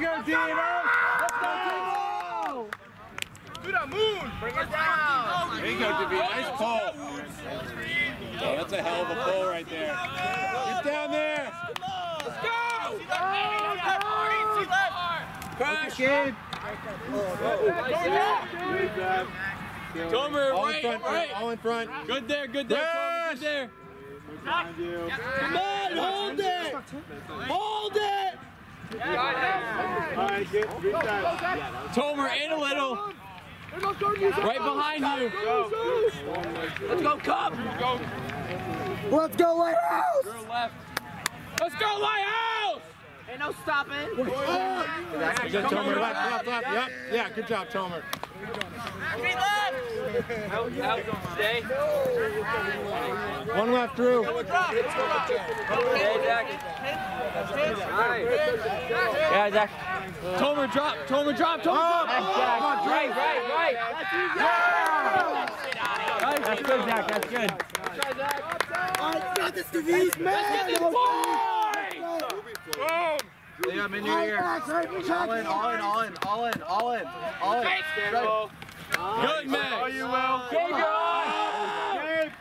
you go, Dino. Let's go. To the moon. Bring it down. There you go, Davey. Nice pull. Oh, that's a hell of a pull right there. Get down there. Let's go. Oh, Crash. Kid. Tomer, All in front, right. all in front. Good there, good there, Tomer, good there. Come on, hold it! Hold it! Tomer, in a little. Right behind you. Let's go, Cub. Let's go, Lighthouse! Girl left. Let's go, Lighthouse! Ain't no stopping. Good, Tomer. Left, left, left. Yep. Yeah, good job, Tomer. Out, out, stay. One left through. Stay, Zach. Nice. Yeah, Zach. Tomer, drop. Tomer, drop. Tomer, drop. Oh, Jack. Right, right, right. That's good, Zach. That's good. I got this disease, man! Yeah, I'm in your ear. All in, all in, all in, all in, all in, all in. Stand up. Good, Max. Oh, you will. Gabe, you're on. Gabe.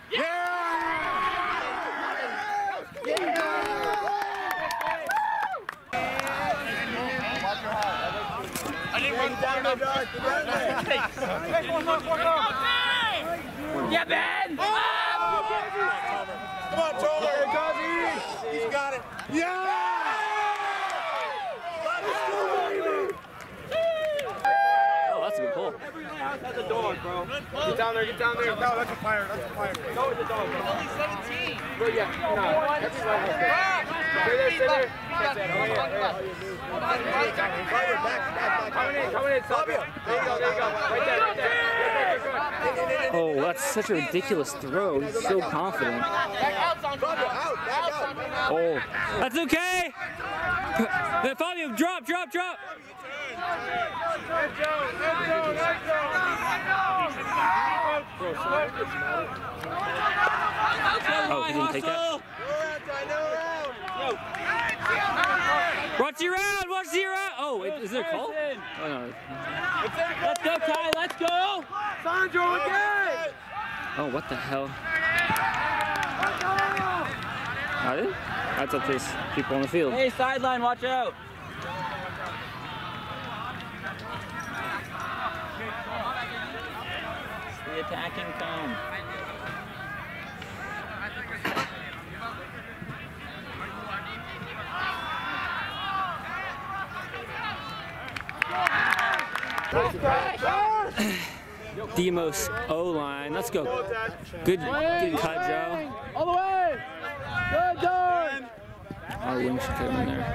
Yeah, Ben. Come on, Tomer. He's got it. Yeah! Oh, that's a good pull. Get down there. Get down there. No, that's a fire. That's a fire. Go with the dog. Only 17. Go, yeah. No. Everybody. Stay there. Stay there. That's it. Oh, yeah, yeah. Coming in. Coming in. Fabio. There you go. There you go. Right there. Right there. Oh, that's such a ridiculous throw. He's so confident. Oh, that's okay. Then Fabio, drop, drop, drop. Oh, he didn't take that. Watch the round, watch the round. Oh, wait, is there a call? Oh, no. Let's go, Ty. Let's go. Sandro again. Oh, what the hell? I did? I thought there's people on the field. Hey, sideline, watch out. The attacking cone. Demos O line. Let's go. Good, good cut, Joe. All the way! Good dog! Our wing should come in there.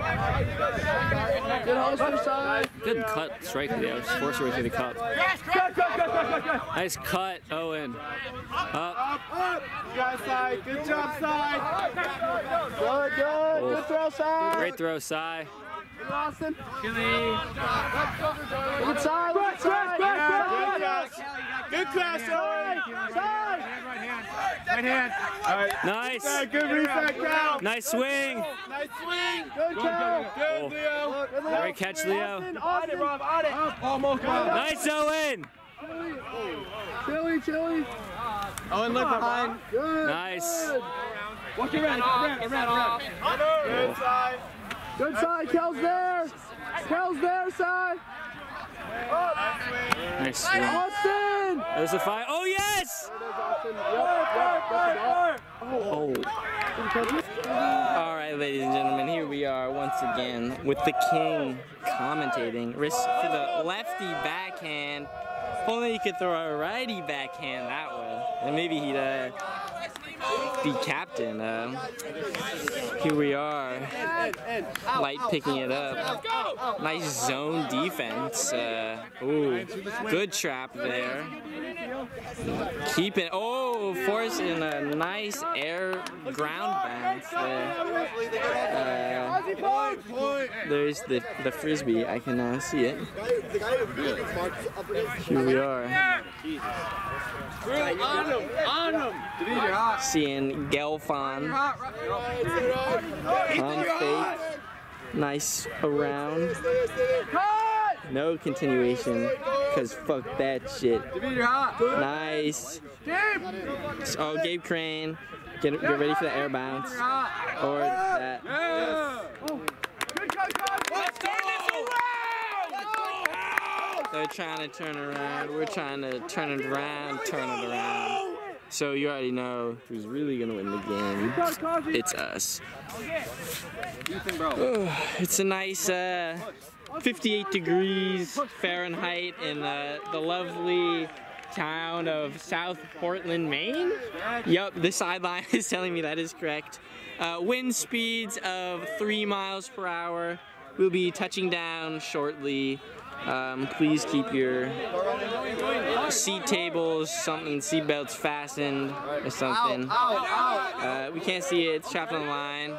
Good Hollister side. Good cut, strike there. Just force your way through the cup. Nice cut, Owen. Up. Up, up. You guys side. Good job, side. Good, good. Oh. Good throw side. Great throw, Cy. Good, Austin. Chili. Good side. Good side. Good cross. Good cross, Owen. Side. Right hand. All right. Nice. Good, good reset, Cal. Nice swing. Nice swing. Good Cal. Good, oh. Leo. Great catch, Leo. Austin, Austin. Rob, on it. Almost. Nice, Owen. Chili, chili. Owen, look behind. Good. Nice. Watch your red. Red, red, red. Good side. Good side. Kel's there. Kel's there, side. Nice swing. Austin. There's a five. Oh, yes. Oh. All right, ladies and gentlemen, here we are once again with the king commentating. Wrist for the lefty backhand. Only he could throw a righty backhand that way. And maybe he'd uh, be captain. Here we are. Light picking it up. Nice zone defense. Uh, ooh, good trap there. Keep it. Oh, forcing a nice air ground bounce there. There's the, the frisbee. I can uh, see it. Here we are. On. On. Seeing Gelfon pump fake. Nice around. No continuation, because fuck that shit. Nice. Oh, Gabe Crane. Get, get ready for the air bounce. Or that. They're trying to turn around. We're trying to turn it around, turn it around. So you already know who's really gonna win the game. It's us. It's a nice uh, 58 degrees Fahrenheit in the, the lovely town of South Portland, Maine. Yup, the sideline is telling me that is correct. Uh, wind speeds of three miles per hour. We'll be touching down shortly. Um, please keep your seat tables, something, seat belts fastened or something. Uh, we can't see it, it's trapped on the line.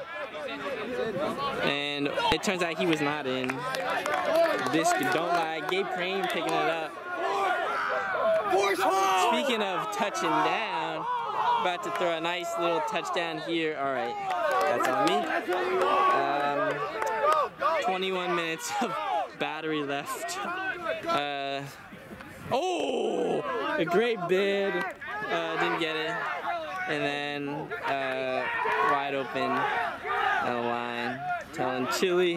And it turns out he was not in. This don't lie. Gabe Crane picking it up. Speaking of touching down, about to throw a nice little touchdown here. All right, that's on me. Um, 21 minutes of battery left. Uh, oh, a great bid. Uh, didn't get it. And then uh, wide open on the line. Telling Chili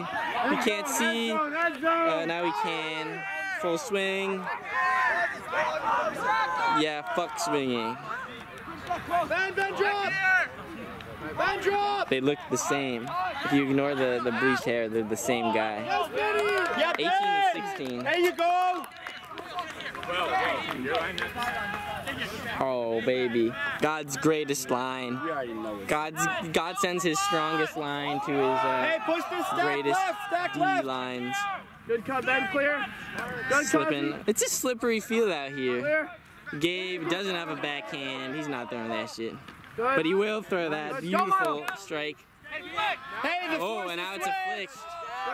we can't see. Uh, now we can. Full swing. Yeah, fuck swinging. Drop! Drop! They look the same. If you ignore the, the bleached hair, they're the same guy. Yep, 18 and 16. There you go! Oh baby, God's greatest line. God's God sends His strongest line to His uh, Hey, push this stack greatest left, stack D left! lines. Good cut, Ben, clear. Good Slipping. It's a slippery field out here. Clear. Gabe doesn't have a backhand. He's not throwing that shit. Good. But he will throw that Let's go, beautiful strike. Hey, the Oh, and now it's a flick.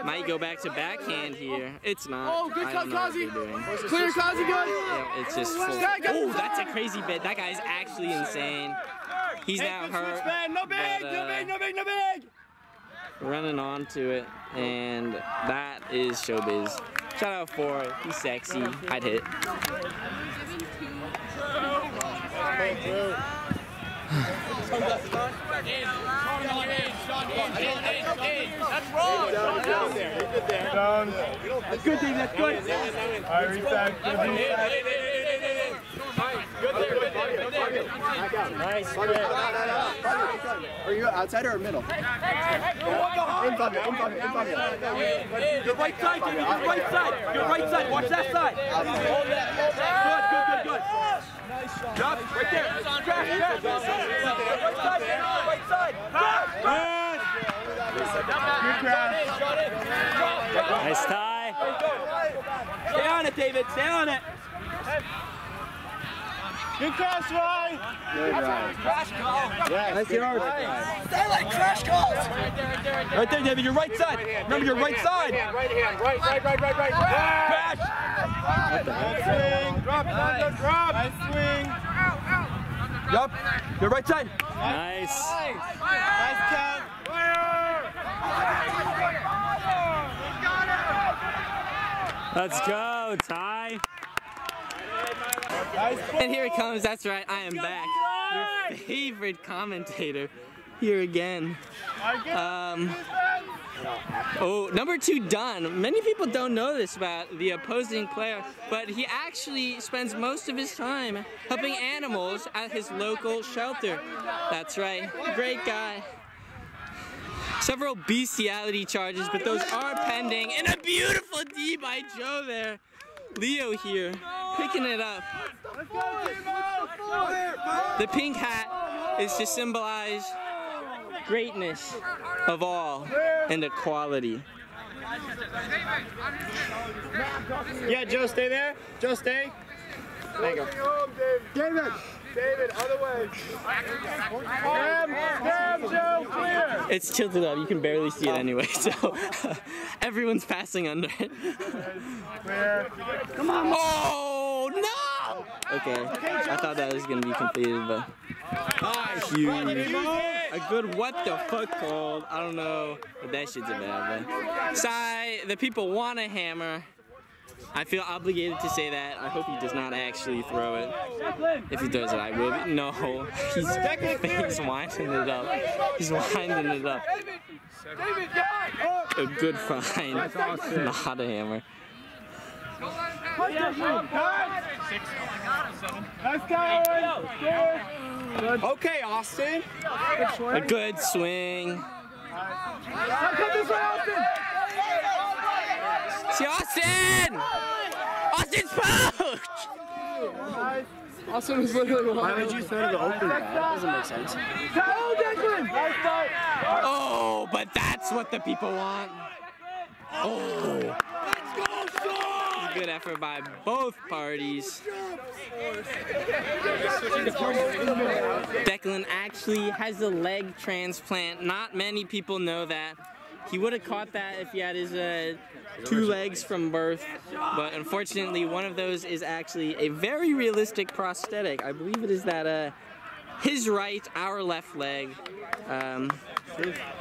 Might go back to backhand here. It's not. Oh, good cut, don't know what Kazi. Clear, Kazi, good. Yeah, it's just full. Oh, that's a crazy bit. That guy's actually insane. He's Hey, now hurt. switch, Ben. No big, but, no uh, big, no big, no big. Running onto it, and that is showbiz. Shout out for he's sexy. I'd hit. Down. That's good, Dave, that's good. All right, reset. Good reset. Are you outside or middle? In front, in front, in front. Your right side, David, your right side. Your right side. Watch that side. Good, good, good, good. Nice. Yup, right there. Crash, crash. Right side, David, right side. Nice tie. Stay on it, David. Stay on it. Good cross, Ryan. Crash call. Nice yard. Stay like crash calls. Right there, right there, right David. Your right side. Remember your right side. Right hand, right, right, right, right, right. Crash. Nice swing. Drop, nice. drop. Nice swing. Yup. Your right side. Nice. Nice count. Let's go, tie. And here it comes. That's right. I am back. Your favorite commentator. Here again. Um, oh, number two, Dunn. Many people don't know this about the opposing player, but he actually spends most of his time helping animals at his local shelter. That's right. Great guy. Several bestiality charges, but those are pending. And a beautiful D by Joe there. Leo here, picking it up. The pink hat is to symbolize greatness of all and equality. Yeah, Joe, stay there. Joe, stay. There you go. David. David, other way. Grab, grab, Joe, clear. It's tilted up, you can barely see it anyway, so everyone's passing under it. Clear. Oh no! Okay, I thought that was gonna be completed, but huge. a good what the fuck called. I don't know, but that shit's available. Sai, the people want a hammer. I feel obligated to say that. I hope he does not actually throw it. If he does it, I will. Be. No, he's, he's winding it up. He's winding it up. A good find, not a hammer. Okay, Austin. A good swing. See Austin! Austin's poach! Austin was literally Why would you throw to the open bat? That doesn't make sense. Oh, Declan! Oh, but that's what the people want. Oh. Good effort by both parties. Declan actually has a leg transplant. Not many people know that. He would have caught that if he had his uh, two legs from birth, but unfortunately one of those is actually a very realistic prosthetic. I believe it is that uh, his right, our left leg, um,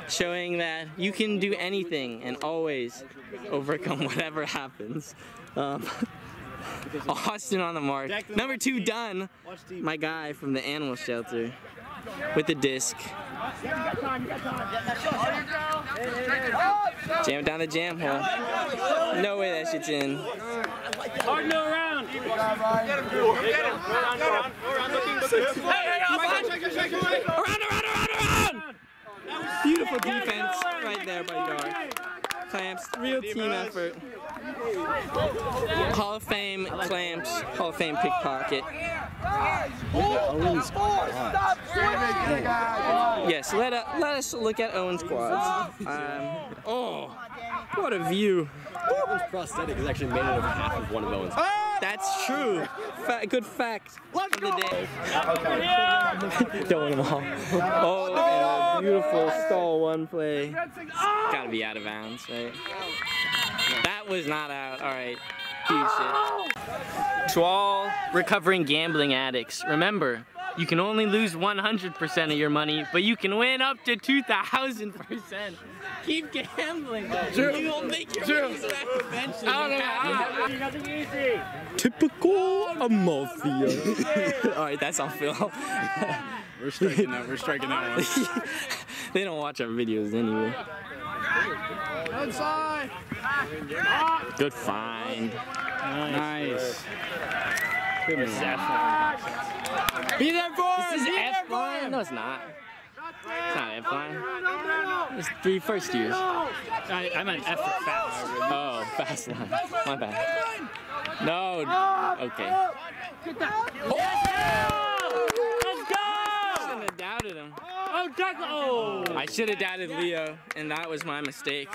showing that you can do anything and always overcome whatever happens. Um, Austin on the mark. Number two done. My guy from the animal shelter with the disc. Jam it down the jam hole. No way that shit's in. Hard no round. Around, around, around, around! Beautiful defense right there by Dar. Clamps, real team effort. Hall of Fame clamps, Hall of Fame pickpocket. Yes, let, uh, let us look at Owen's quads. Um, oh, what a view. Owen's prosthetic is actually made out of half of one of Owen's. That's true. Fa good fact of the day. Don't want them all. Oh, and a beautiful stall one play. Gotta be out of bounds, right? That was not out. All right. Huge shit. To all recovering gambling addicts, remember, you can only lose 100% of your money, but you can win up to 2,000%. Keep gambling. You will make your money back eventually. I don't know. Ah. Typical Amalthea. All right, that's on film. We're striking that. We're striking that one. they don't watch our videos anyway. Good find. Nice. Be there for This is F line? No, it's not. It's not F line. It's three first years. I, I meant F for fast. Oh, fast line. My bad. No. Okay. Go! Shouldn't have doubted him. Oh, Declan! Oh! I should have doubted Leo, and that was my mistake.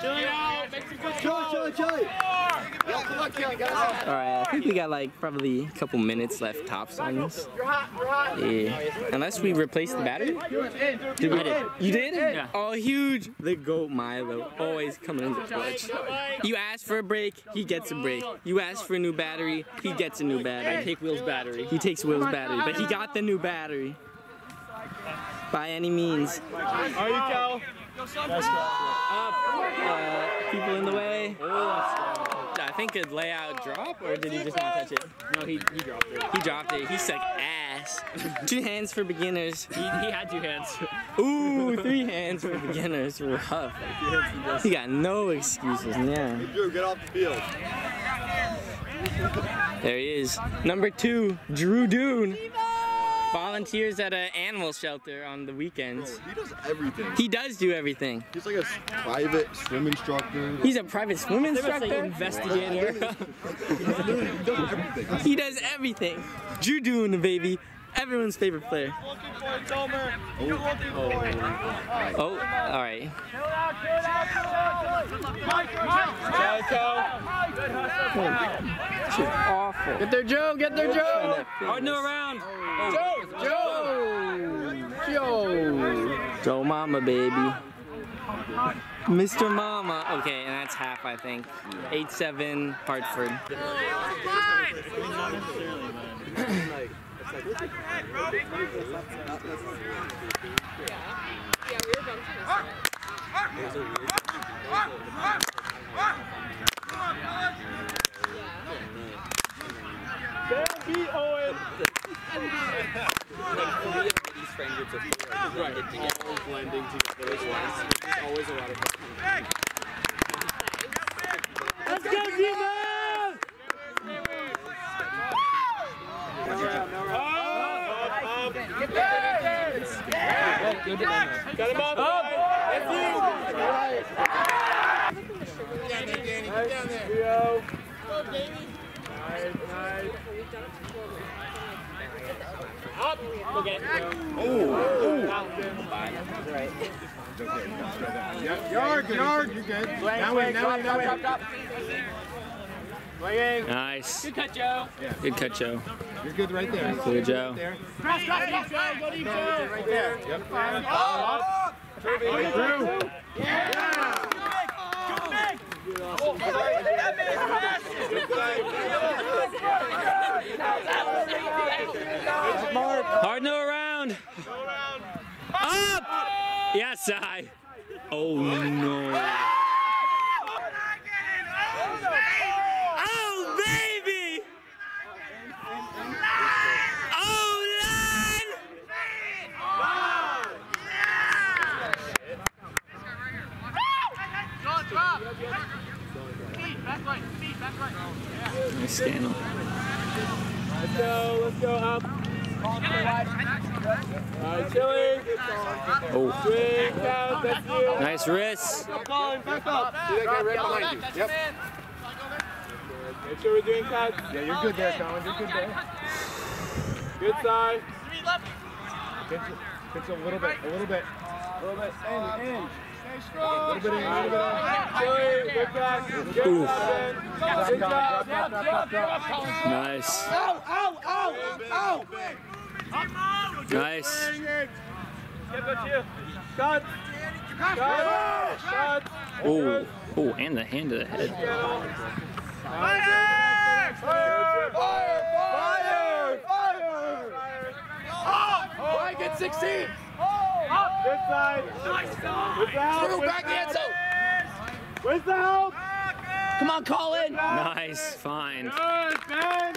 Chili, chili, chili. Yeah, come on, Kelly, get. All right, I think we got like probably a couple minutes left tops on this. Yeah. Unless we replace the battery. Did we? You did? Yeah. Oh, huge. The goat Milo, always coming in the clutch. You ask for a break, he gets a break. You ask for a new battery, he gets a new battery. Take Will's battery. He takes Will's battery, but he got the new battery. By any means. Are you, Cal? Uh, people in the way. I think a layout drop, or did he just not touch it? No, he, he dropped it. He dropped it. He sucked ass. Two hands for beginners. He, he had two hands. Ooh, three hands for beginners. Rough. He got no excuses. Yeah. Drew, get off the field. There he is. Number two, Drew Dune. Volunteers at an animal shelter on the weekends. He does everything. He does do everything. He's like a private swim instructor. He's a private swim Say instructor. investigator. He does everything. He does everything. Drew baby. Everyone's favorite player. Oh, all right. This is awful. Get there, Joe. Get there, Joe. Hard no round. Joe Mama, baby. Mr. Mama. Okay, and that's half, I think. 8-7 Hartford. Let's go, Demo! Got him off. up. That's you. Right. Get down there, Danny. Get down there. Yard, yard. You're good. Now in, now in, now in. Nice. Good cut, Joe. Good cut, Joe. You're good right there. Good, Joe. There. Right there. Yep. Drew. Hard no around. Up! Yes, I. Oh no. Nice scandal. Let's go. Let's go up. All right, Chili. Oh, Swing, count. That's you. nice wrist. See that guy right behind you. Yep. Make sure we're doing cuts. Yeah, you're good there, Colin. You're good there. Good side. Pinch it. Pinch it a little bit. A little bit. A little bit. In, in. Job. Drop, drop, drop, drop. Nice. Nice. Cut. Cut. Oh, oh, and the hand to the head. Fire! Fire! Fire! Fire! I get 16. Good side. With the help. With back the help. Enzo. With the help. Come on, Colin! Nice fine. Good, Ben.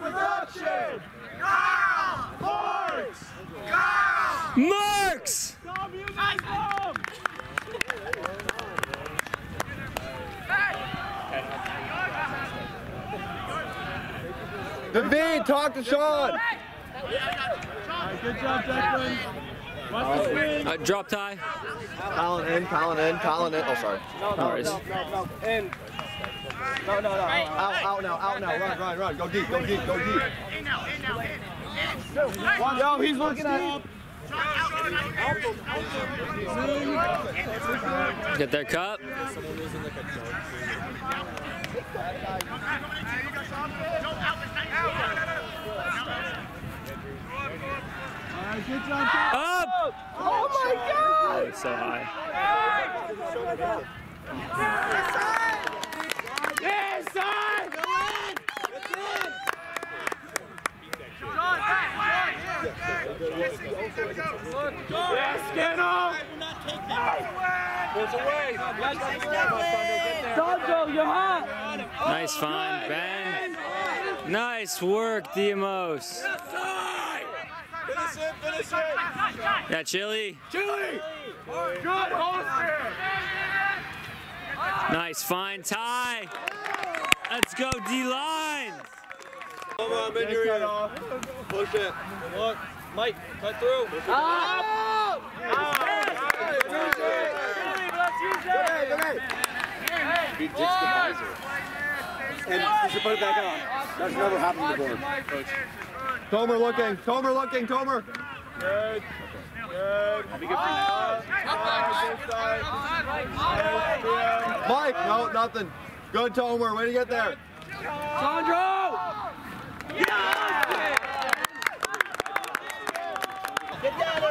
Production. Sports. Marks! David, talk to Sean. Good job, Declan. What's the swing? Uh, drop tie. Colin in, Colin in, Colin in. Oh, sorry. No worries. In. No, no, no. Out, out now, out now. Run, run, run. Go deep, go deep, go deep. In now, in now, in. Yo, he's looking at. Get their cup. Up! Oh my god! So high. Yes, side. Yes, get him. There's a way. Donzo, you're hot. Nice find, Ben. Nice work, Diamos. Finish it, finish it. Yeah, Chili. Chili. Good, Holster. Nice fine tie. Let's go, D-line. Come on, bend. Push it. Look, Mike, cut through. Ah! He ditched the visor. And you should put it back on. That's never happened to the board. Tomer looking. Tomer looking. Tomer. Good. Good. Mike. No, nothing. Good, Tomer. Way to get there. Sandro!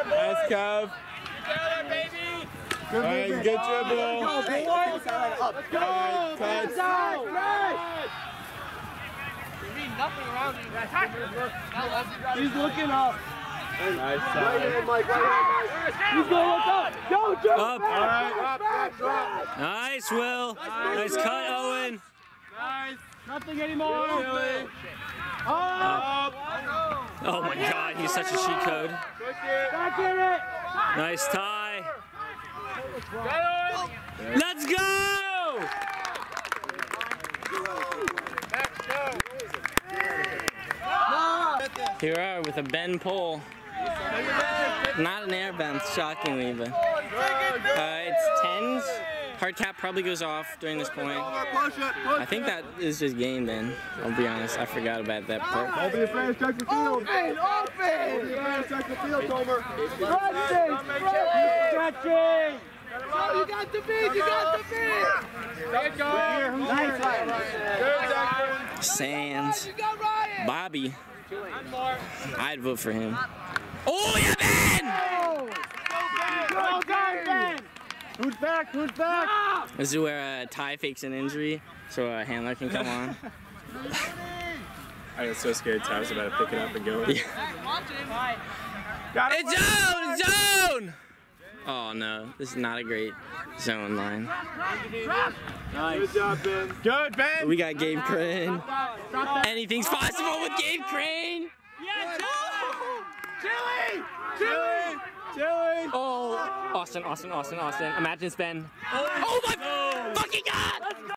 Nice, Kev. All right, good dribble. All right, cuts. Nothing around you. He's looking up. Nice. Right hand, Mike. Right hand, Mike. He's going to look up. Go, Joe. Up. All right, drop, drop, drop. Nice, Will. Nice cut, Owen. Nice. Nothing anymore. Chili. Up. Oh my God, he's such a cheat code. Back in it. Nice tie. Let's go! Here we are with a bend pole. Not an air bend, shockingly, but uh, it's tens. Hard cap probably goes off during this point. Push it. Push I think that is just game then. I'll be honest, I forgot about that part. Don't be afraid to check the field. Open, open. Don't be afraid to check the field, Tomer. Stretching, stretching. Joe, you got the beat, you got the beat. Nice one. Good, Declan. Sands. You got Ryan. Bobby. I'd vote for him. Oh, yeah, man! Go, guys, Ben. Who's back? Who's back? This is where uh, Ty fakes an injury so a handler can come on. I was so scared Ty was about to pick it up and go. Yeah. It's zone! Zone! Oh no, this is not a great zone line. Nice. Good job, Ben. Good, Ben. We got Gabe Crane. Anything's possible with Gabe Crane! Yeah, Chili, Chili. Chili. Oh, Austin, Austin, Austin, Austin. Imagine ben Oh my fucking god!